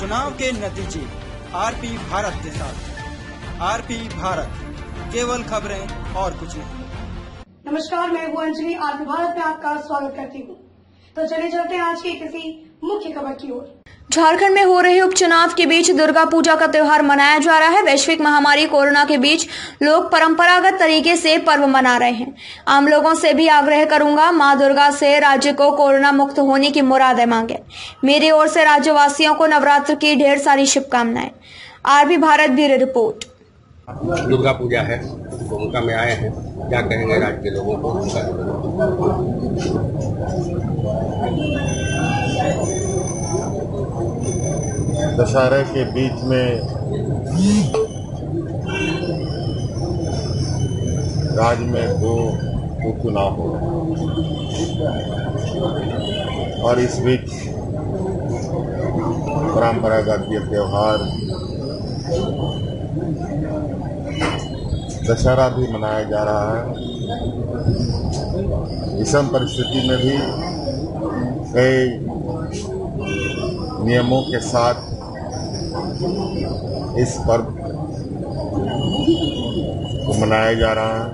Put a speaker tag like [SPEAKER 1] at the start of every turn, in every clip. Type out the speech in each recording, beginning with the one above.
[SPEAKER 1] चुनाव के नतीजे, आरपी भारत के साथ। आरपी भारत, केवल खबरें और कुछ नहीं।
[SPEAKER 2] नमस्कार, मैं हूँ अंजलि। आरपी भारत में आपका स्वागत करती हूँ। तो चले चलते हैं आज की किसी मुख्य खबर की ओर।
[SPEAKER 3] झारखंड में हो रहे उपचुनाव के बीच दुर्गा पूजा का त्यौहार मनाया जा रहा है। वैश्विक महामारी कोरोना के बीच लोग परंपरागत तरीके से पर्व मना रहे हैं। आम लोगों से भी आग्रह करूँगा, माँ दुर्गा से राज्य को कोरोना मुक्त होने की मुरादें मांगे। मेरी ओर से राज्यवासियों को नवरात्र की ढेर सारी शुभकामनाएँ। RB Bharat bureau report.
[SPEAKER 4] Durga Puja है भूमिका में आए हैं। क्या कहेंगे राज्य के लोगों को?
[SPEAKER 5] दशहरे के बीच में राज्य में दो उपचुनाव हो और इस बीच परंपरागत ये त्यौहार दशहरा भी मनाया जा रहा है। विषम परिस्थिति में भी कई नियमों के साथ इस पर्व को मनाया जा रहा है।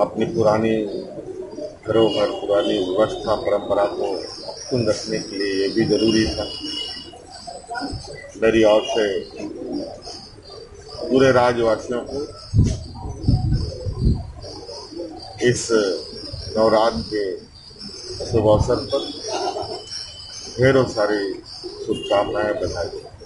[SPEAKER 5] अपनी पुरानी धरोहर पुरानी व्यवस्था, परंपरा को अक्षुण रखने के लिए ये भी ज़रूरी था। मेरी ओर से पूरे राज्यवासियों को इस नवरात्र के शुभ अवसर पर ढेरों सारी शुभकामनाएँ बधाई।